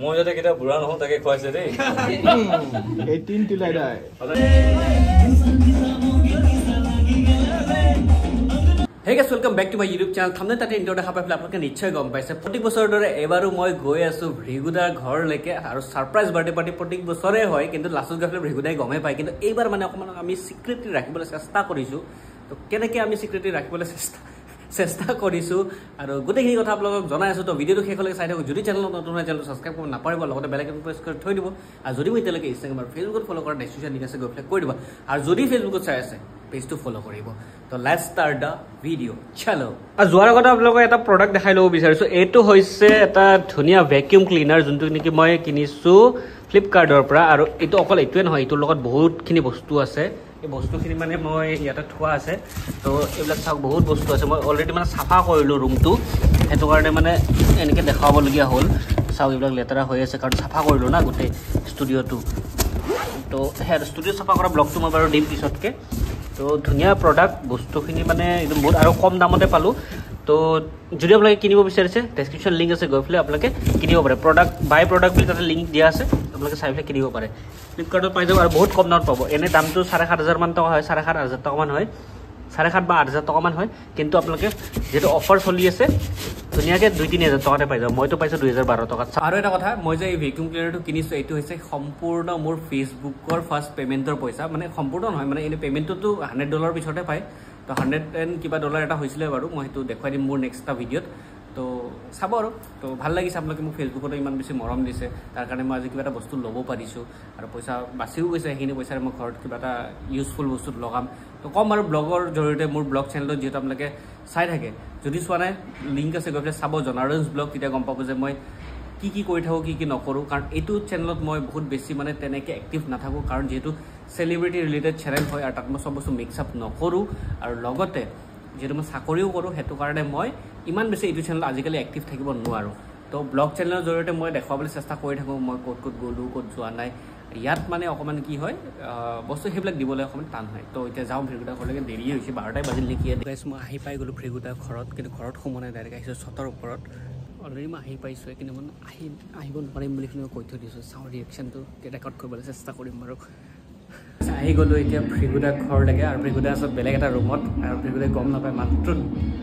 মই যাতে কেতিয়া বুঢ়া নহওঁ তাকে খুৱাইছে দেই। এইটিন টিলাই দাই হে gas welcome back to my YouTube channel থামনে তাতে ইণ্টাৰ দেখা পাই পেলাই আপোনালোকে নিশ্চয় গম পাইছে। প্ৰতি বছৰৰ দৰে এবাৰো মই গৈ আছোঁ ভৃগুদাৰ ঘৰলৈকে আৰু ছাৰপ্ৰাইজ বাৰ্থডে পাৰ্টি প্ৰত্যেক বছৰে হয় কিন্তু লাষ্টত গৈ পেলাই ভৃগুদাই গমেই পায়। কিন্তু এইবাৰ মানে অকণমান আমি চিক্ৰেটলি ৰাখিবলৈ চেষ্টা কৰিছোঁ। তো কেনেকৈ আমি চিক্ৰেটলি ৰাখিবলৈ চেষ্টা চেষ্টা কৰিছোঁ। আৰু গোটেইখিনি কথা আপোনালোকক জনাই আছোঁ তো ভিডিঅ'টো শেষলৈকে চাই থাকক। যদি চেনেলত নতুন হয় চেনেলটো ছাবস্ক্ৰাইব কৰিব নাপাৰিব লগতে বেলেগ প্ৰেছ কৰি থৈ দিব। আৰু যদি মই এতিয়ালৈকে ইনষ্টাগ্ৰাম আৰু ফেচবুকত ফ'ল' কৰা ডেষ্টিশ্যন লিংক আছে গৈ পেলাই দিব। আৰু যদি ফেচবুকত চাই আছে পেজটো ফ'ল' কৰিব। তো লেট ষ্টাৰ্ট দ্য ভিডিঅ' চলো আৰু যোৱাৰ আগতে আপোনালোকক এটা প্ৰডাক্ট দেখাই ল'ব বিচাৰিছোঁ। এইটো হৈছে এটা ধুনীয়া ভেকিউম ক্লিনাৰ যোনটো নেকি মই কিনিছোঁ ফ্লিপকাৰ্টৰ পৰা। আৰু এইটো অকল এইটোৱে নহয় এইটোৰ লগত বহুতখিনি বস্তু আছে। এই বস্তুখিনি মানে মই ইয়াতে থোৱা আছে। তো এইবিলাক চাওক বহুত বস্তু আছে। মই অলৰেডি মানে চাফা কৰিলোঁ ৰুমটো সেইটো কাৰণে মানে এনেকৈ দেখুৱাবলগীয়া হ'ল। চাওক এইবিলাক লেতেৰা হৈ আছে কাৰণ চাফা কৰিলোঁ না গোটেই ষ্টুডিঅ'টো তো সেয়া ষ্টুডিঅ' চাফা কৰা ব্লগটো মই বাৰু দিম পিছতকৈ। তো ধুনীয়া প্ৰডাক্ট বস্তুখিনি মানে একদম বহুত আৰু কম দামতে পালোঁ। তো যদি আপোনালোকে কিনিব বিচাৰিছে ডেছক্ৰিপশ্যন লিংক আছে গৈ পেলাই আপোনালোকে কিনিব পাৰে। প্ৰডাক্ট বাই প্ৰডাক্ট বুলি তাতে লিংক দিয়া আছে আপোনালোকে চাই পেলাই কিনিব পাৰে। ফ্লিপকাৰ্টত পাই যাব আৰু বহুত কম দামত পাব। এনেই দামটো চাৰে সাত হাজাৰমান টকা হয় চাৰে সাত হাজাৰ টকামান হয়। চাৰে সাত বা আঠ হাজাৰ টকামান হয়। কিন্তু আপোনালোকে যিহেতু অফাৰ চলি আছে ধুনীয়াকৈ দুই তিনি হাজাৰ টকাতে পাই যাব। মইতো পাইছোঁ দুহেজাৰ বাৰ টকাত। আৰু এটা কথা মই যে এই ভেকিউম ক্লিনাৰটো কিনিছোঁ এইটো হৈছে সম্পূৰ্ণ মোৰ ফেচবুকৰ ফাৰ্ষ্ট পে'মেণ্টৰ পইচা। মানে সম্পূৰ্ণ নহয় মানে এনেই পে'মেণ্টটোতো হাণ্ড্ৰেড ডলাৰৰ পিছতে পায়। তো হাণ্ড্ৰেড এণ্ড কিবা ডলাৰ এটা হৈছিলে বাৰু মই সেইটো দেখুৱাই দিম মোৰ নেক্সট এটা ভিডিঅ'ত। তো চাব আৰু। তো ভাল লাগিছে আপোনালোকে মোক ফেচবুকতো ইমান বেছি মৰম দিছে। তাৰ কাৰণে মই আজি কিবা এটা বস্তু ল'ব পাৰিছোঁ আৰু পইচা বাচিও গৈছে সেইখিনি পইচাৰে মই ঘৰত কিবা এটা ইউজফুল বস্তুত লগাম। তো ক'ম আৰু ব্লগৰ জৰিয়তে মোৰ ব্লগ চেনেলত যিহেতু আপোনালোকে চাই থাকে। যদি চোৱা নাই লিংক আছে গৈ পেলাই চাব। জনাৰেঞ্চ ব্লগ তেতিয়া গম পাব যে মই কি কি কৰি থাকোঁ কি কি নকৰোঁ। কাৰণ এইটো চেনেলত মই বহুত বেছি মানে তেনেকৈ এক্টিভ নাথাকোঁ। কাৰণ যিহেতু চেলিব্ৰিটি ৰিলেটেড চেনেল হয় আৰু তাত মই চব বস্তু মিক্স আপ নকৰোঁ। আৰু লগতে যিহেতু মই চাকৰিও কৰোঁ সেইটো কাৰণে মই ইমান বেছি এইটো চেনেলত আজিকালি এক্টিভ থাকিব নোৱাৰোঁ। তো ব্লগ চেনেলৰ জৰিয়তে মই দেখুৱাবলৈ চেষ্টা কৰি থাকোঁ মই ক'ত ক'ত গ'লোঁ ক'ত যোৱা নাই। ইয়াত মানে অকণমান কি হয় বস্তু সেইবিলাক দিবলৈ অকণমান টান হয়। তো এতিয়া যাওঁ ভ্ৰিগুদা ঘৰলৈকে দেৰি হৈছে বাৰটাই বাজিল নেকি গাইছ মই আহি পাই গ'লোঁ ভ্ৰিগুদা ঘৰত কিন্তু ঘৰত সোমোৱা নাই ডাইৰেক্ট আহিছোঁ ছটৰ ওপৰত। অলৰেডি মই আহি পাইছোঁ কিন্তু মই আহি আহিব নোৱাৰিম বুলি মই কৈ থৈ দিছোঁ। চাওঁ ৰিয়েকশ্যনটো ৰেকৰ্ড কৰিবলৈ চেষ্টা কৰিম বাৰু। আহি গ'লোঁ এতিয়া ভৃগুদা ঘৰলৈকে আৰু ভৃগুদা আছে বেলেগ এটা ৰুমত আৰু ভৃগুদাই গম নাপায় মাত্ৰ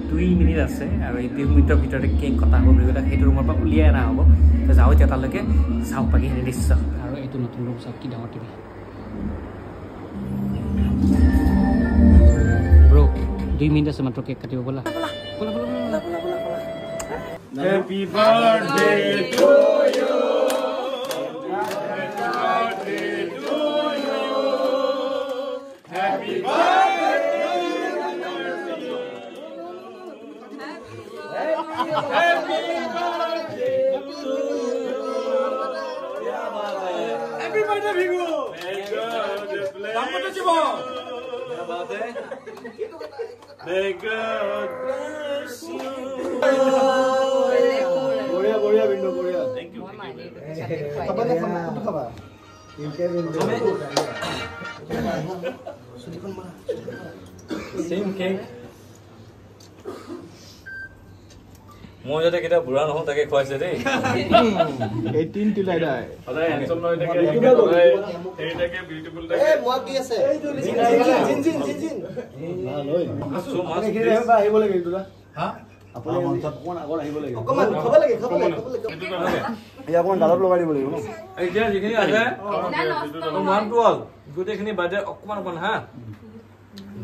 দুই মিনিট আছে আৰু এই দুই মিনিটৰ ভিতৰতে কেক কটা হ'ব ভৃগুদাক। সেইটো ৰুমৰ পৰা উলিয়াই অনা হ'ব। তো যাওঁ এতিয়া তালৈকে। চাওক বাকীখিনি দৃশ্য আৰু এইটো নতুন ৰুম চাওক কি ডাঙৰ টিভি ব্ৰ দুই মিনিট আছে মাত্ৰ কেক কাটিব ব'লা। ব'লা ব'লা ব'লা ব'লা ব'লা। ব'লা Happy birthday, you? Happy birthday, Shiva. क्या बात है? May God bless you. बढ़िया बढ़िया विंडो बढ़िया. Thank you. Thank you. Come on, come on. इनके विंडो. Same cake. মই যাতে কেতিয়া বুঢ়া নহওঁ তাকে খুৱাইছে দেই। এইটিন টিলাই দাই। সদায় মই কি আছে? জিন জিন জিন জিন আহিব লাগে এইটো আপুনি মঞ্চত অকণমান আগত আহিব লাগিব অকমান খাব লাগে খাব লাগে খাব লাগে। এই অকণমান গালত লগাই দিব লাগিব ন? এতিয়া যিখিনি আছে মনটো হ'ল। গোটেইখিনি বাদে অকণমান অকণমান হা?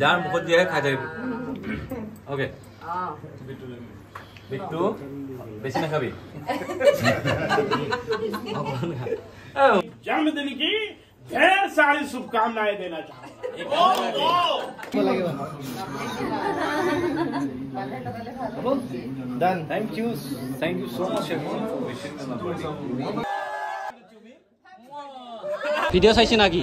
যাৰ মুখত দিয়েহে খাই থাকিবি। অ'কে বিট্টু বেছি নাখাবি অকণমান খা। এ, जन्मदिन की ढेर सारी शुभकामनाएं देना चाहूंगा done thank you thank you so' much video' চাইছে নাকি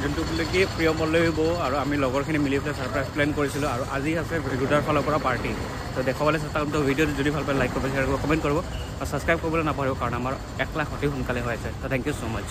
যোনটো বোলে কি প্ৰিয় পল্লৱী বৌ আৰু আমি লগৰখিনি মিলি পেলাই ছাৰপ্ৰাইজ প্লেন কৰিছিলোঁ আৰু আজি আছে ভৃগুদাৰ ফালৰ পৰা পাৰ্টি তো দেখুৱাবলৈ চেষ্টা কৰিম। তো ভিডিঅ'টো যদি ভাল পায় লাইক কৰিব শ্বেয়াৰ কৰিব কমেণ্ট কৰিব। আৰু ছাবস্ক্ৰাইব কৰিবলৈ নাপাহৰিব কাৰণ আমাৰ এক লাখ অতি সোনকালে হৈ আছে। তো থেংক ইউ ছ' মাছ